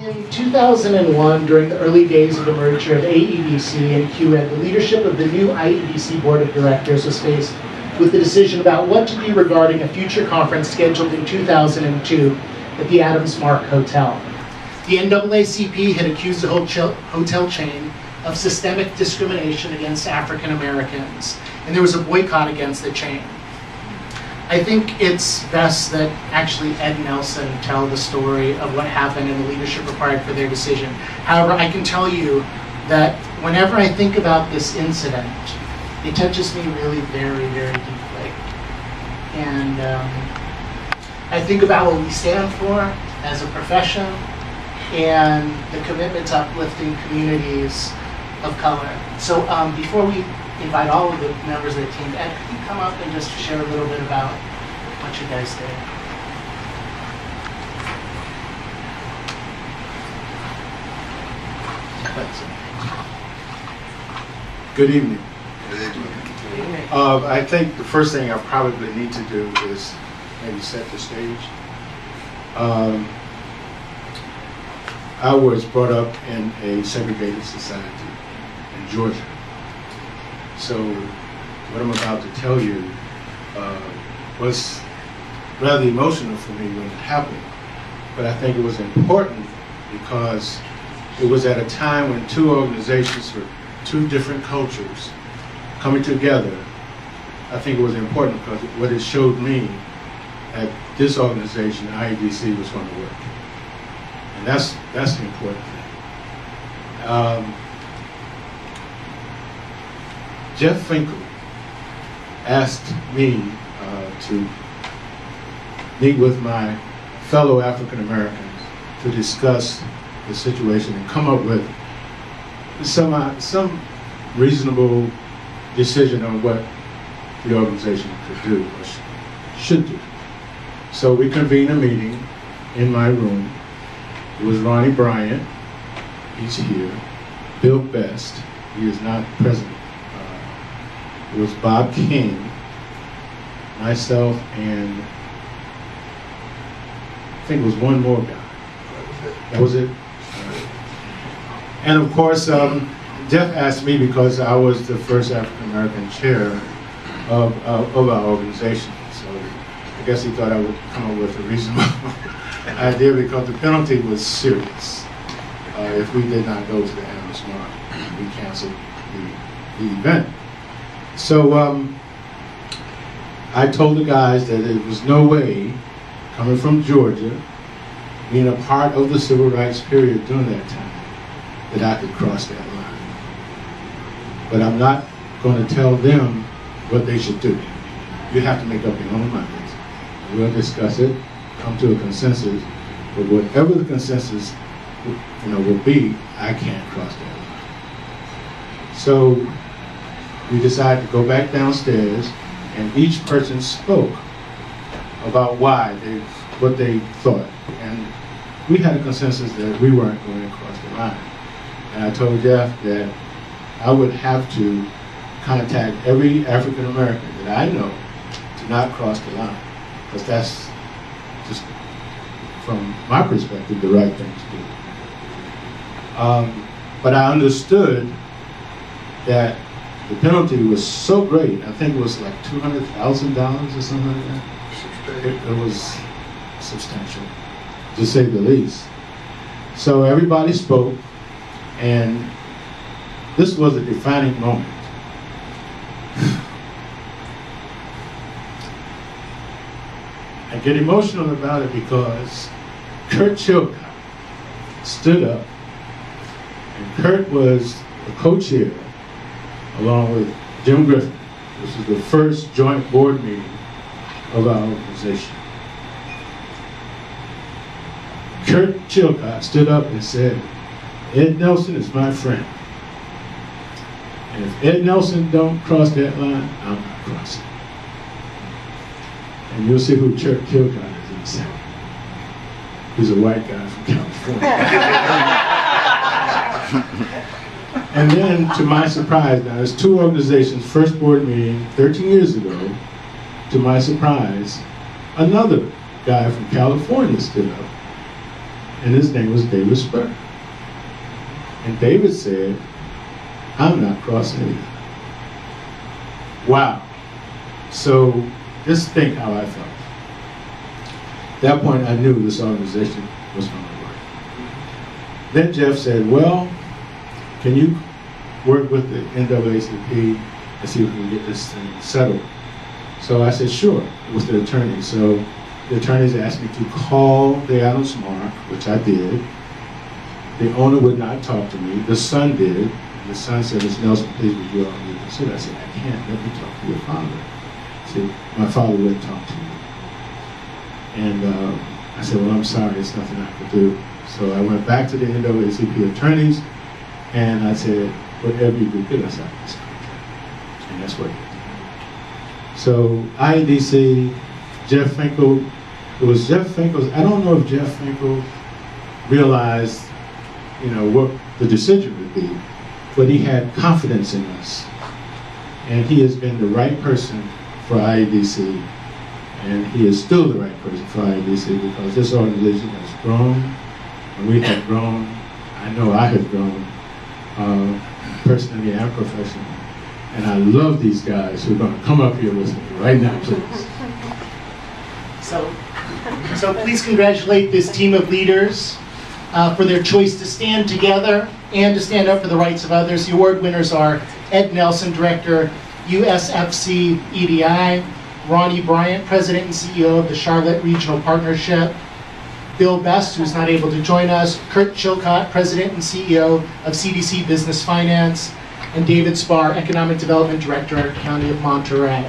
2001, during the early days of the merger of AEDC and CUED, the leadership of the new IEDC Board of Directors was faced with the decision about what to do regarding a future conference scheduled in 2002 at the Adams Mark Hotel. The NAACP had accused the hotel chain of systemic discrimination against African Americans, and there was a boycott against the chain. I think it's best that actually Ed Nelson tell the story of what happened and the leadership required for their decision. However, I can tell you that whenever I think about this incident, it touches me really very, very deeply. And um, I think about what we stand for as a profession and the commitment to uplifting communities of color. So um, before we invite all of the members of the team, Ed, could you come up and just share a little bit about what you guys did? Good evening. Uh, I think the first thing I probably need to do is maybe set the stage. Um, I was brought up in a segregated society in Georgia. So what I'm about to tell you uh, was rather emotional for me when it happened. But I think it was important because it was at a time when two organizations were two different cultures coming together. I think it was important because what it showed me that this organization, IEDC, was going to work. And that's, that's the important thing. Um, Jeff Finkle asked me uh, to meet with my fellow African Americans to discuss the situation and come up with some, uh, some reasonable decision on what the organization could do or sh should do. So we convened a meeting in my room. It was Ronnie Bryant, he's here. Bill Best, he is not present. It was Bob King, myself, and I think it was one more guy. That was it? And of course, um, Jeff asked me because I was the first African American chair of, of, of, our organization. So I guess he thought I would come up with a reasonable idea because the penalty was serious. Uh, if we did not go to the Adams Mark, we canceled the, the event. So um, I told the guys that there was no way, coming from Georgia, being a part of the civil rights period during that time, that I could cross that line. But I'm not going to tell them what they should do. You have to make up your own minds. We'll discuss it, come to a consensus, but whatever the consensus you know, will be, I can't cross that line. So we decided to go back downstairs and each person spoke about why they, what they thought. And we had a consensus that we weren't going to cross the line. And I told Jeff that I would have to contact every African American that I know to not cross the line. Because that's just, from my perspective, the right thing to do. Um, but I understood that the penalty was so great, I think it was like $200,000 or something like that. It, it was substantial, to say the least. So everybody spoke, and this was a defining moment. I get emotional about it because Kurt Chilcott stood up, and Kurt was the co-chair along with Jim Griffin. This is the first joint board meeting of our organization. Kurt Chilcott stood up and said, Ed Nelson is my friend. And if Ed Nelson don't cross that line, I'm not crossing. And you'll see who Kurt Chilcott is in a second. He's a white guy from California. And then, to my surprise, now there's two organizations, first board meeting 13 years ago, to my surprise, another guy from California stood up and his name was David Spaur. And David said, I'm not crossing it. Wow. So just think how I felt. At that point, I knew this organization was going to work. Then Jeff said, well, can you work with the NAACP and see if we can get this thing settled? So I said, sure, with the attorney. So the attorneys asked me to call the Adams Mark, which I did. The owner would not talk to me. The son did. The son said, Mr. Nelson, please would you all reconsider? I said, I can't. Let me talk to your father. See, my father wouldn't talk to me. And uh, I said, well, I'm sorry. There's nothing I could do. So I went back to the NAACP attorneys, and I said, whatever you do, get us out of this. And that's what So IEDC, Jeff Finkle, it was Jeff Finkle's, I don't know if Jeff Finkle realized, you know, what the decision would be, but he had confidence in us. And he has been the right person for IEDC, and he is still the right person for IEDC because this organization has grown, and we have grown. I know I have grown, uh, personally and professionally. And I love these guys who are going to come up here with me right now, please. So, so please congratulate this team of leaders uh, for their choice to stand together and to stand up for the rights of others. The award winners are Ed Nelson, Director, USFC EDI, Ronnie Bryant, President and CEO of the Charlotte Regional Partnership, Bill Best, who's not able to join us, Kurt Chilcott, President and CEO of CDC Business Finance, and David Spaur, Economic Development Director, County of Monterey.